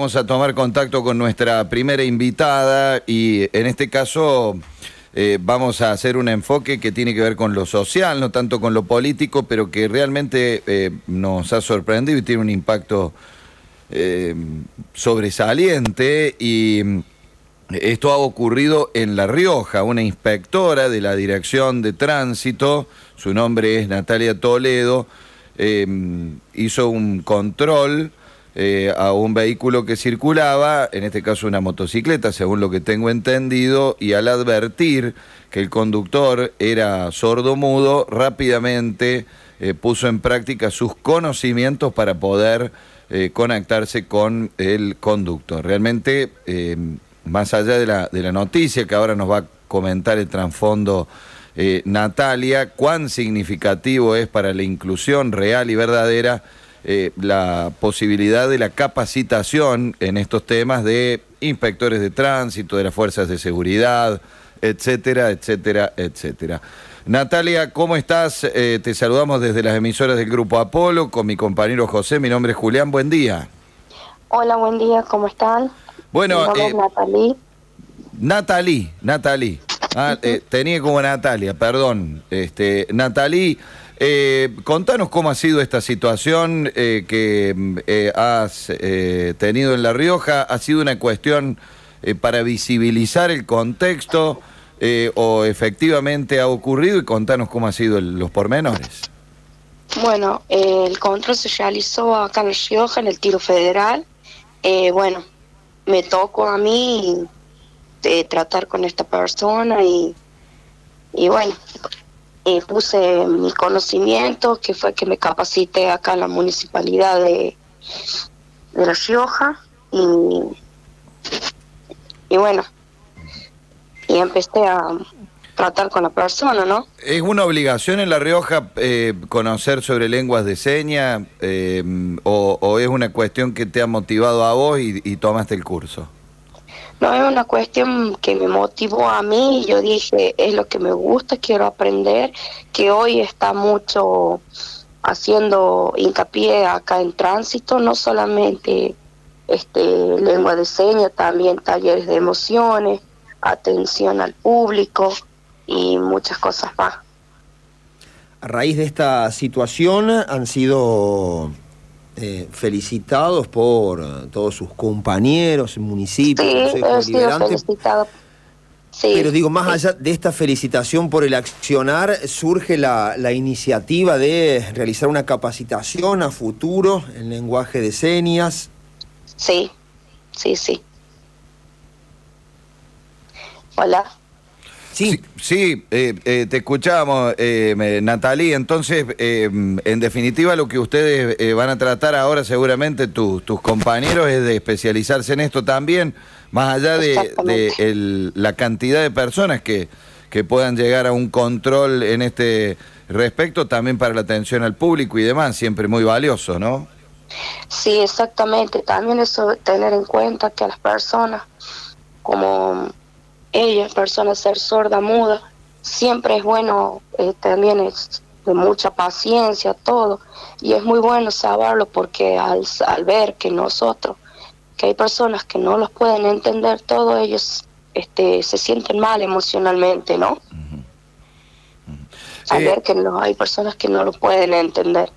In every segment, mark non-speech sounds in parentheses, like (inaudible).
vamos a tomar contacto con nuestra primera invitada y en este caso eh, vamos a hacer un enfoque que tiene que ver con lo social, no tanto con lo político, pero que realmente eh, nos ha sorprendido y tiene un impacto eh, sobresaliente y esto ha ocurrido en La Rioja. Una inspectora de la Dirección de Tránsito, su nombre es Natalia Toledo, hizo un control eh, a un vehículo que circulaba, en este caso una motocicleta, según lo que tengo entendido, y al advertir que el conductor era sordo-mudo, rápidamente eh, puso en práctica sus conocimientos para poder eh, conectarse con el conductor. Realmente, más allá de la, de la noticia que ahora nos va a comentar el trasfondo Natalia, cuán significativo es para la inclusión real y verdadera eh, la posibilidad de la capacitación en estos temas de inspectores de tránsito, de las fuerzas de seguridad, etcétera, etcétera, etcétera. Natalia, ¿cómo estás? Eh, te saludamos desde las emisoras del Grupo Apolo con mi compañero José. Mi nombre es Julián. Buen día. Hola, buen día. ¿Cómo están? Bueno, mi nombre Natalie. Natalie, Ah, tenía como Natalia, perdón. Este, Natalie, eh, contanos cómo ha sido esta situación eh, que eh, has tenido en La Rioja. ¿Ha sido una cuestión para visibilizar el contexto o efectivamente ha ocurrido? Y contanos cómo ha sido los pormenores. Bueno, el control se realizó acá en La Rioja, en el tiro federal. bueno, me tocó a mí tratar con esta persona y, y bueno, eh, puse mi conocimiento, que fue que me capacité acá en la municipalidad de, de La Rioja y, y bueno, y empecé a tratar con la persona, ¿no? ¿Es una obligación en La Rioja eh, conocer sobre lenguas de señas eh, o, es una cuestión que te ha motivado a vos y tomaste el curso? No es una cuestión que me motivó a mí yo dije, es lo que me gusta, quiero aprender, que hoy está mucho haciendo hincapié acá en tránsito, no solamente este lengua de señas, también talleres de emociones, atención al público y muchas cosas más. A raíz de esta situación han sido eh, felicitados por eh, todos sus compañeros, municipios, sí, felicitado. Pero digo, más allá de esta felicitación por el accionar, surge la, la, iniciativa de realizar una capacitación a futuro en lenguaje de señas. Sí, sí, sí. Hola. Sí, sí, eh, eh, te escuchamos, eh, Natalie. Entonces, eh, en definitiva, lo que ustedes van a tratar ahora, seguramente tus compañeros, es de especializarse en esto también, más allá de, la cantidad de personas que, que puedan llegar a un control en este respecto, también para la atención al público y demás, siempre muy valioso, ¿no? Sí, exactamente. También eso tener en cuenta que a las personas, como ella, persona ser sorda, muda, siempre es bueno, eh, también es de mucha paciencia, todo, y es muy bueno saberlo porque al, al ver que nosotros, que hay personas que no los pueden entender todo, ellos este, se sienten mal emocionalmente, ¿no? Saber eh, que no, hay personas que no lo pueden entender.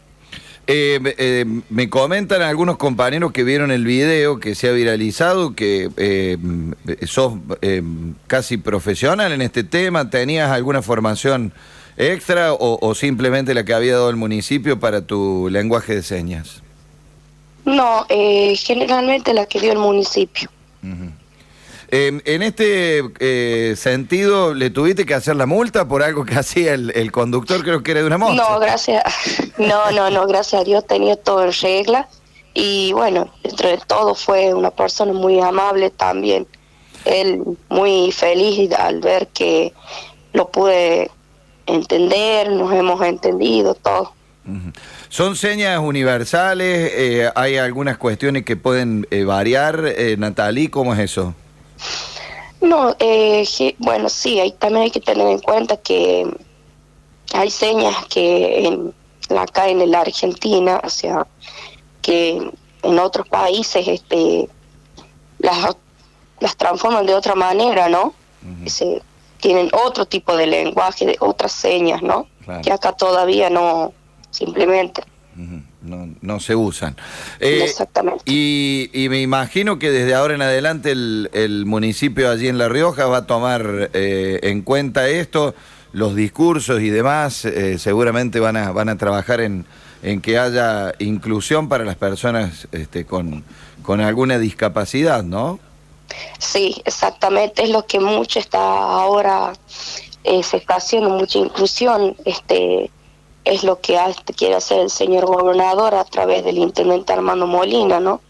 Eh, eh, me comentan algunos compañeros que vieron el video que se ha viralizado, que eh, sos eh, casi profesional en este tema, ¿tenías alguna formación extra o, simplemente la que había dado el municipio para tu lenguaje de señas? No, generalmente la que dio el municipio. En este eh, sentido, ¿le tuviste que hacer la multa por algo que (laughs) hacía el, conductor? Creo que era de una moto. No, gracias. (laughs) No, no, no, gracias a Dios tenía todo en regla. Y bueno, dentro de todo fue una persona muy amable también. Él muy feliz al ver que lo pude entender, nos hemos entendido, todo. ¿Son señas universales? Eh, ¿Hay algunas cuestiones que pueden eh, variar, Natalie? ¿Cómo es eso? No, eh, bueno, sí, hay, también hay que tener en cuenta que hay señas que en, acá en la Argentina, o sea, que en otros países este las, las transforman de otra manera, ¿no? Se, tienen otro tipo de lenguaje, de otras señas, ¿no? Que acá todavía no, simplemente. No, no, se usan. Eh, Exactamente. Y, y, me imagino que desde ahora en adelante el, el municipio allí en La Rioja va a tomar eh, en cuenta esto, los discursos y demás, eh, seguramente van a, van a trabajar en, en que haya inclusión para las personas este, con, con alguna discapacidad, ¿no? Sí, exactamente, es lo que mucho está ahora, eh, se está haciendo mucha inclusión, este es lo que quiere hacer el señor gobernador a través del intendente Armando Molina, ¿no?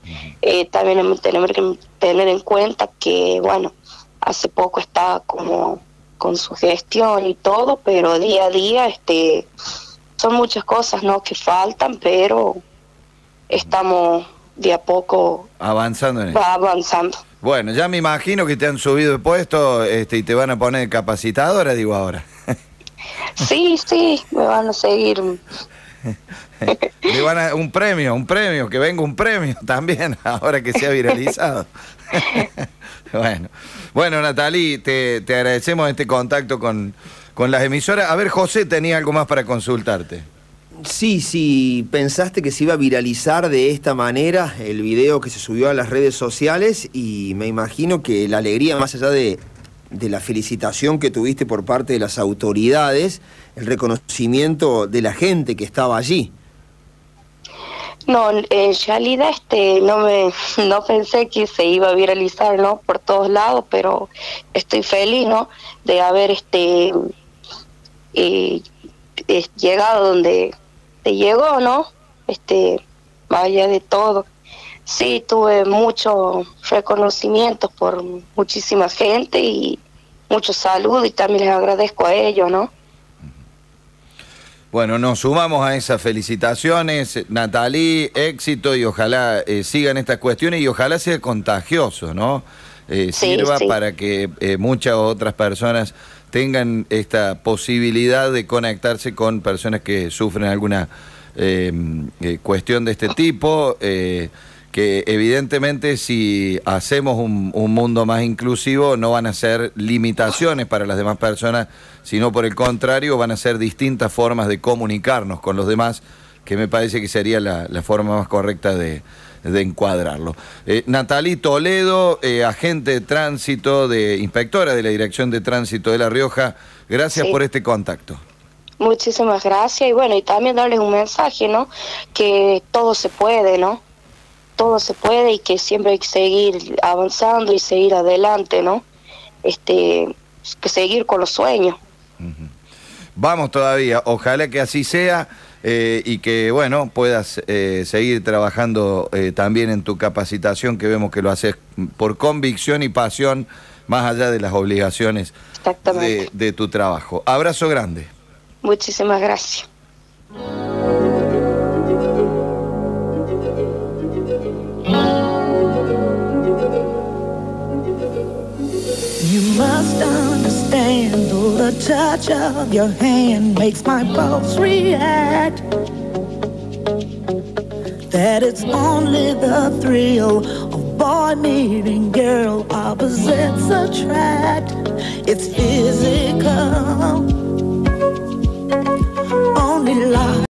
Eh, también tenemos que tener en cuenta que, bueno, hace poco está como con su gestión y todo, pero día a día, este, son muchas cosas, ¿no? Que faltan, pero estamos de a poco avanzando en va avanzando. Bueno, ya me imagino que te han subido de puesto este, y te van a poner capacitadora, digo ahora. (laughs) sí, sí, me van a seguir. Le van a un premio, un premio, que venga un premio (laughs) también, ahora que se ha viralizado. (laughs) bueno, bueno, Natalí, te, te agradecemos este contacto con, con las emisoras. A ver, José tenía algo más para consultarte. Sí, sí, pensaste que se iba a viralizar de esta manera el video que se subió a las redes sociales y me imagino que la alegría, más allá de, la felicitación que tuviste por parte de las autoridades, el reconocimiento de la gente que estaba allí. No, en realidad este, no, me, (laughs) no pensé que se iba a viralizar ¿no? por todos lados, pero estoy feliz ¿no? de haber este, eh, llegado donde te llegó, ¿no? Este, vaya de todo. Sí, tuve mucho reconocimiento por muchísima gente y mucho salud y también les agradezco a ellos, ¿no? Bueno, nos sumamos a esas felicitaciones, Natalí, éxito y ojalá eh, sigan estas cuestiones y ojalá sea contagioso, ¿no? Eh, sirva para que eh, muchas otras personas tengan esta posibilidad de conectarse con personas que sufren alguna cuestión de este tipo, que evidentemente si hacemos un, mundo más inclusivo no van a ser limitaciones para las demás personas, sino por el contrario van a ser distintas formas de comunicarnos con los demás, que me parece que sería la forma más correcta de, de encuadrarlo. Eh, Natalí Toledo, eh, agente de tránsito, de inspectora de la Dirección de Tránsito de La Rioja, gracias por este contacto. Muchísimas gracias y bueno, y también darles un mensaje, ¿no? Que todo se puede, ¿no? Todo se puede y que siempre hay que seguir avanzando y seguir adelante, ¿no? Este, que seguir con los sueños. Vamos todavía, ojalá que así sea. Eh, y que, bueno, puedas eh, seguir trabajando eh, también en tu capacitación, que vemos que lo haces por convicción y pasión, más allá de las obligaciones de, de tu trabajo. Abrazo grande. Muchísimas gracias. The touch of your hand makes my pulse react. That it's only the thrill of boy meeting girl, opposites attract. It's physical. Only love.